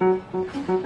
うん。